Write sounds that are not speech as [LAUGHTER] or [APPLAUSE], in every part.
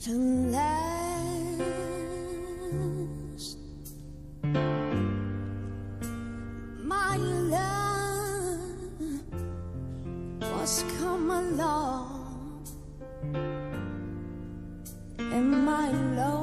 to last. My love was come along, and my lonely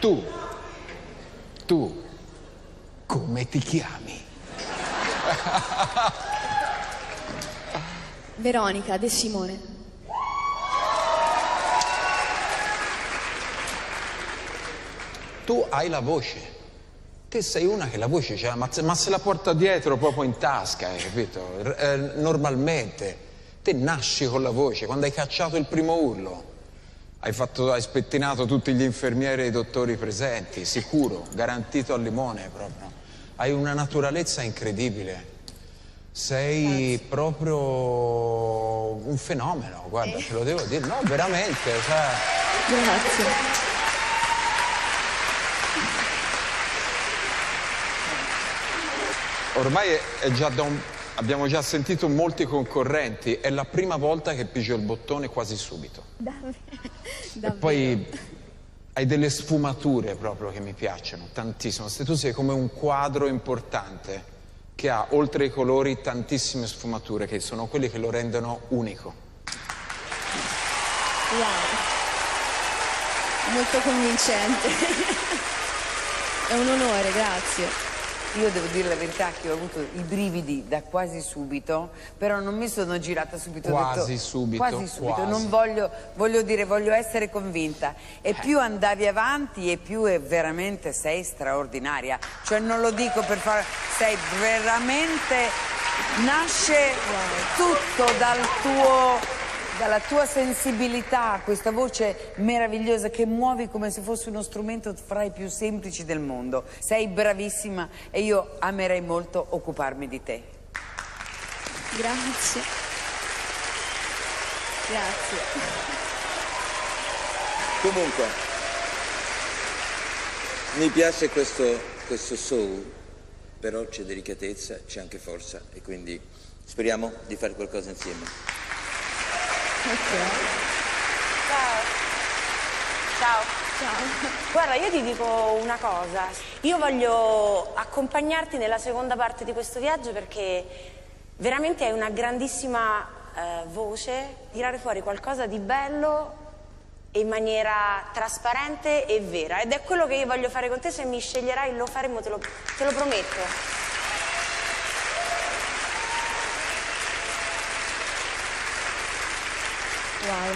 Tu, tu, come ti chiami? [LAUGHS] Veronica De Simone. Tu hai la voce. Te sei una che la voce c'ha, ma, se- ma se la porta dietro proprio in tasca, hai capito? R- eh, normalmente. Te nasci con la voce, quando hai cacciato il primo urlo. Hai, fatto, hai spettinato tutti gli infermieri e i dottori presenti, sicuro, garantito al limone proprio. Hai una naturalezza incredibile. Sei proprio un fenomeno, guarda, te lo devo dire. No, veramente, cioè... Grazie. Ormai è già da un... abbiamo già sentito molti concorrenti, è la prima volta che pigio il bottone quasi subito. E poi hai delle sfumature proprio che mi piacciono tantissimo. Se tu sei come un quadro importante che ha oltre ai colori tantissime sfumature che sono quelle che lo rendono unico. Wow. Molto convincente. [LAUGHS] È un onore, grazie. Io devo dire la verità che ho avuto i brividi da quasi subito, però non mi sono girata subito. Quasi detto- subito, Quasi subito, quasi. non voglio, voglio dire, voglio essere convinta. E più andavi avanti e più è veramente sei straordinaria. Cioè non lo dico per fare, sei veramente, nasce tutto dal tuo dalla tua sensibilità, questa voce meravigliosa che muovi come se fosse uno strumento fra i più semplici del mondo. Sei bravissima e io amerei molto occuparmi di te. Grazie. Grazie. Comunque, mi piace questo, questo soul, però c'è delicatezza, c'è anche forza e quindi speriamo di fare qualcosa insieme. Ciao. Ciao. Guarda, io ti dico una cosa. Io voglio accompagnarti nella seconda parte di questo viaggio perché veramente hai una grandissima eh, voce, tirare fuori qualcosa di bello in maniera trasparente e vera. Ed è quello che io voglio fare con te. Se mi sceglierai lo faremo, te lo, te lo prometto. Wow.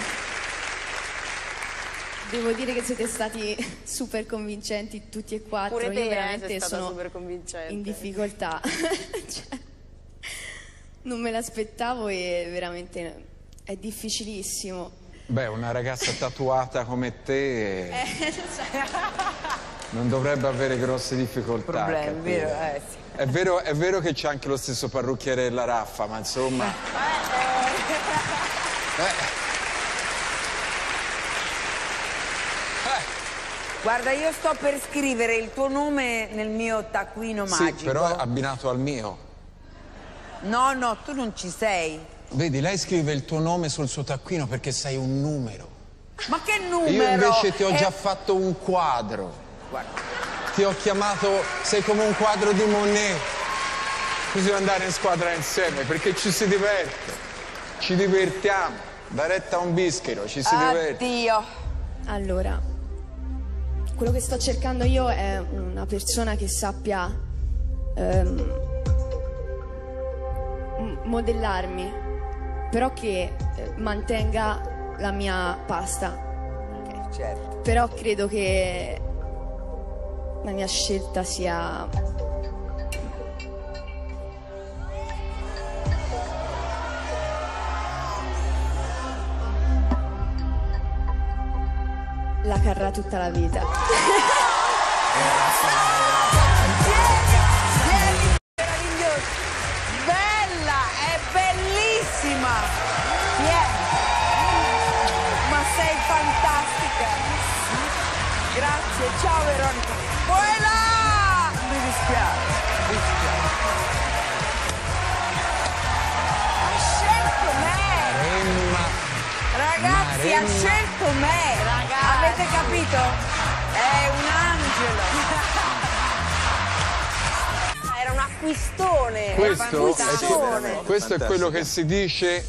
Devo dire che siete stati super convincenti tutti e quattro. Pure te, Io eh, veramente sono super convincente. in difficoltà. [LAUGHS] Cioè, Non me l'aspettavo e veramente è difficilissimo. Beh, una ragazza tatuata come te Eh, non dovrebbe avere grosse difficoltà. Problemi, vero? Eh, sì. È vero, è vero che c'è anche lo stesso parrucchiere della Raffa, ma insomma... Eh. Guarda, io sto per scrivere il tuo nome nel mio taccuino Sì, magico. però è abbinato al mio. No, no, tu non ci sei. Vedi, lei scrive il tuo nome sul suo taccuino perché sei un numero. Ma che numero? Io invece ti ho Eh, già fatto un quadro. Guarda. Ti ho chiamato, sei come un quadro di Monet. Bisogna andare in squadra insieme perché ci si diverte. Ci divertiamo. Da retta a un bischero, ci si diverte. Addio. Allora, quello che sto cercando io è una persona che sappia ehm, modellarmi, però che eh, mantenga la mia pasta. Eh, certo. Però credo che la mia scelta sia la carrà tutta la vita. Avete capito? È un angelo. [LAUGHS] Era un acquistone. questo, un è, questo è quello che si dice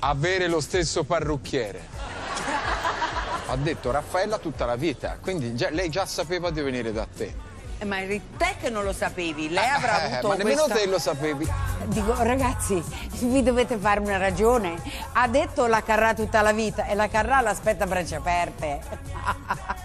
avere lo stesso parrucchiere. [LAUGHS] Ha detto Raffaella tutta la vita, quindi già- lei già sapeva di venire da te. Eh, Ma eri te che non lo sapevi, lei avrà Eh, avuto ma nemmeno questa... te lo sapevi. Dico, ragazzi, vi dovete fare una ragione. Ha detto la Carrà tutta la vita e la Carrà l'aspetta a braccia aperte. [LAUGHS]